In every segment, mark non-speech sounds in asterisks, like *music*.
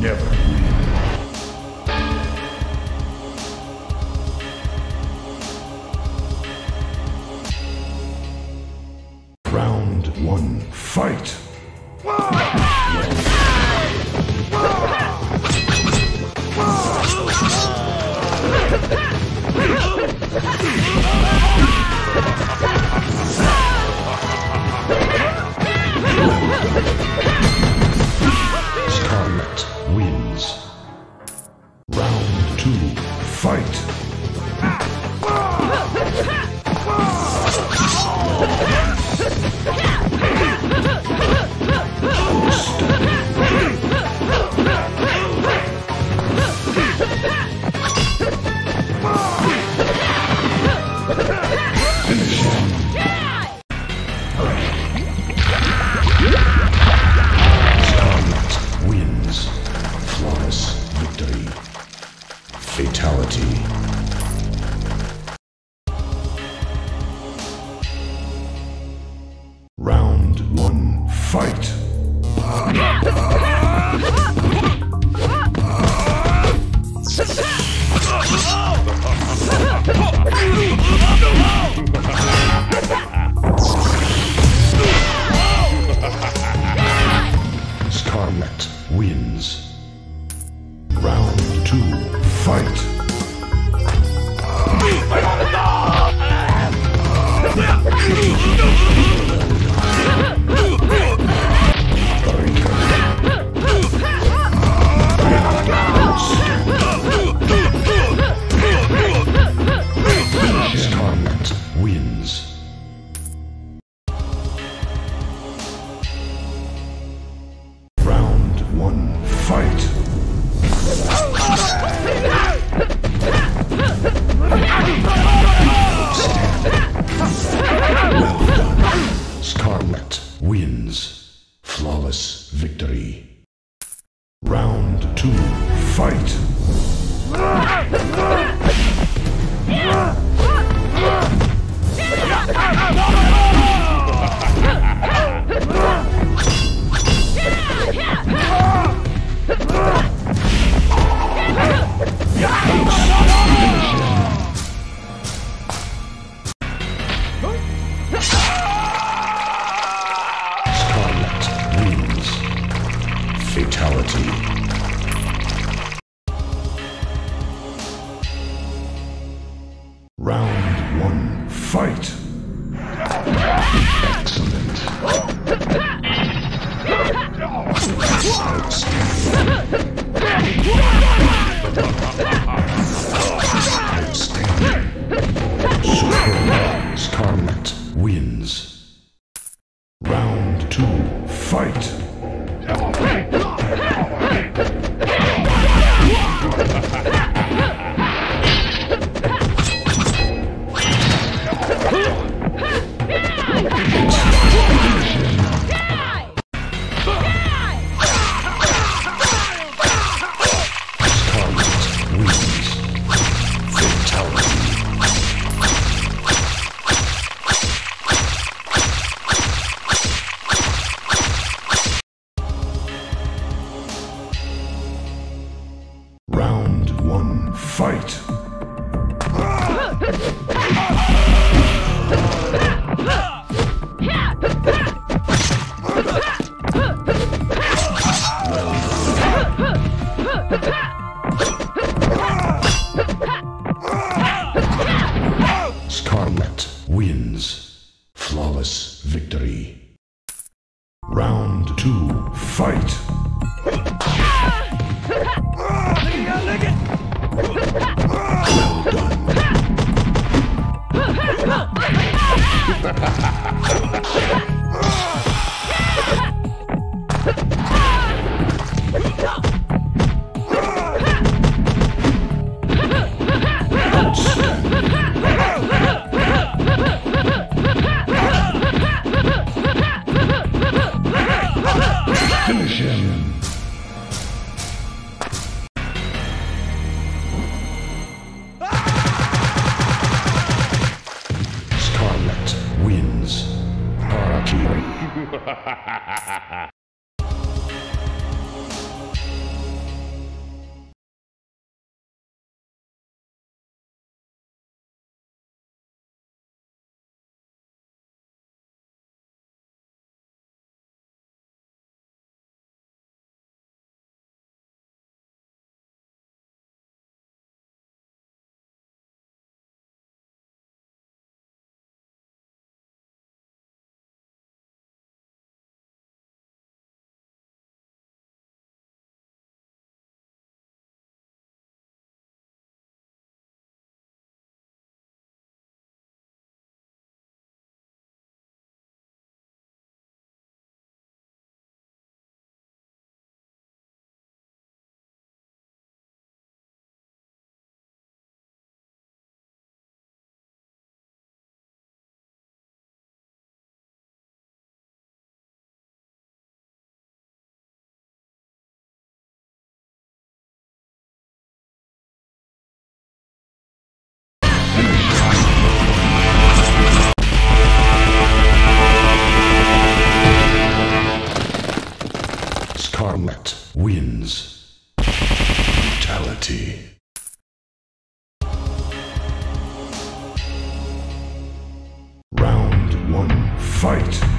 never. Fatality. Yeah. *laughs* Skarlet wins. Flawless victory. Round two, fight. Well done. Finish him. Skarlet wins. Harakiri. Gauntlet wins. Fatality. Round one, fight.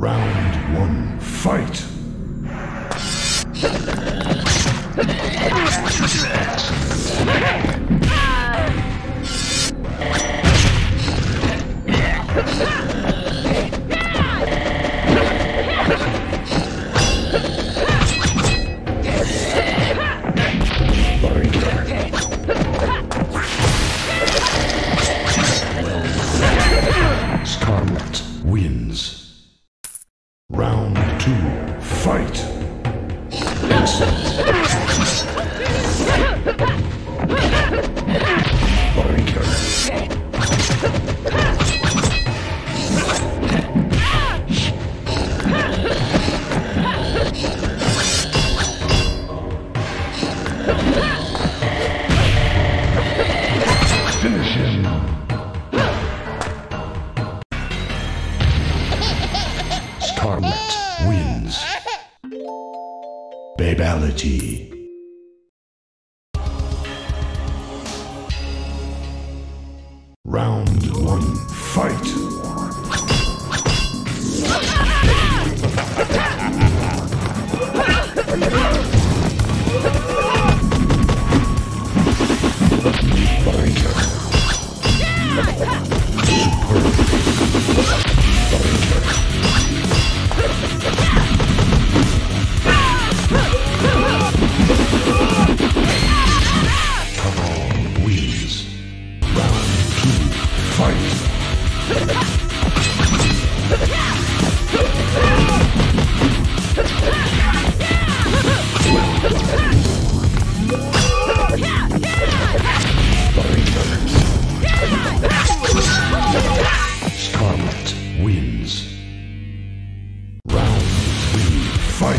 Round one, fight! Reality.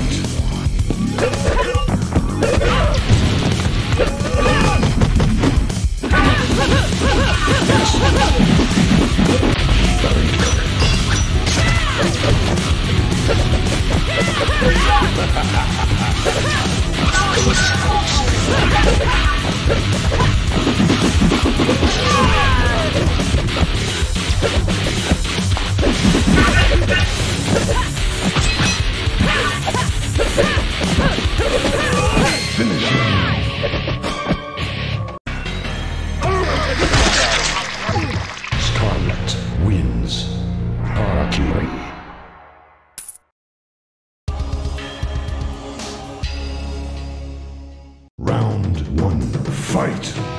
fight. machinery. Round one, fight!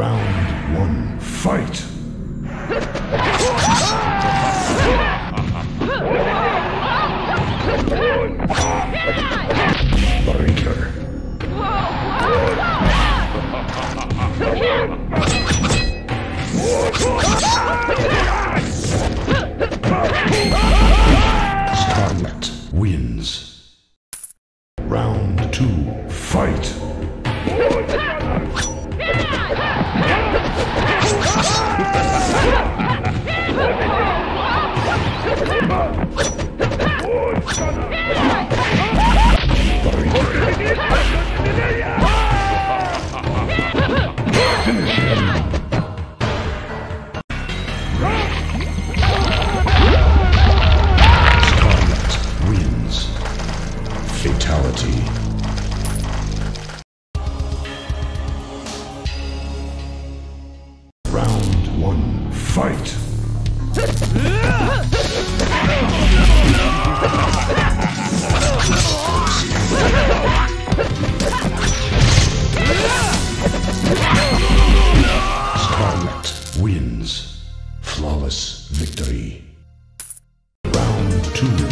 Round one, fight! two.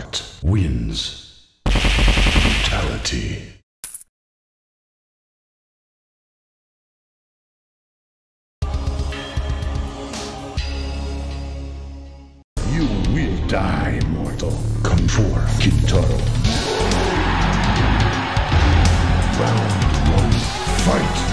heart wins. Brutality. You will die, mortal. Come forth, Kintaro. Round one, fight!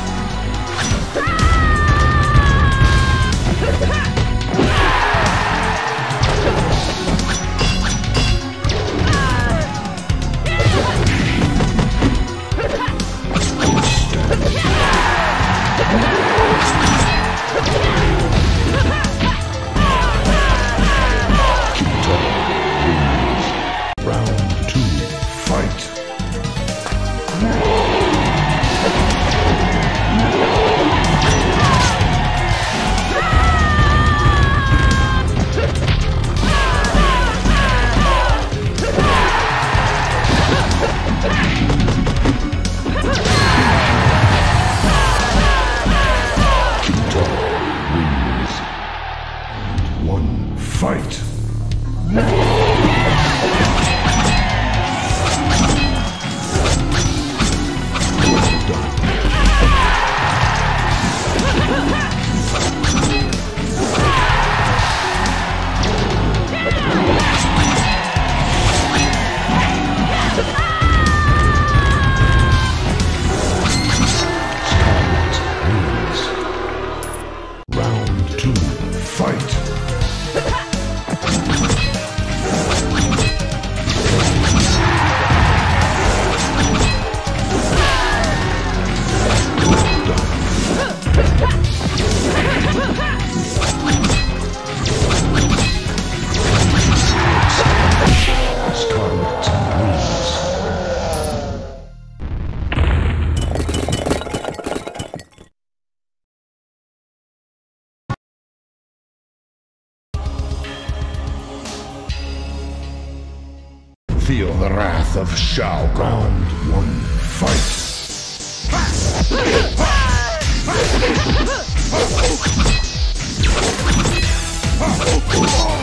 Shao Kahn. One fight. *laughs*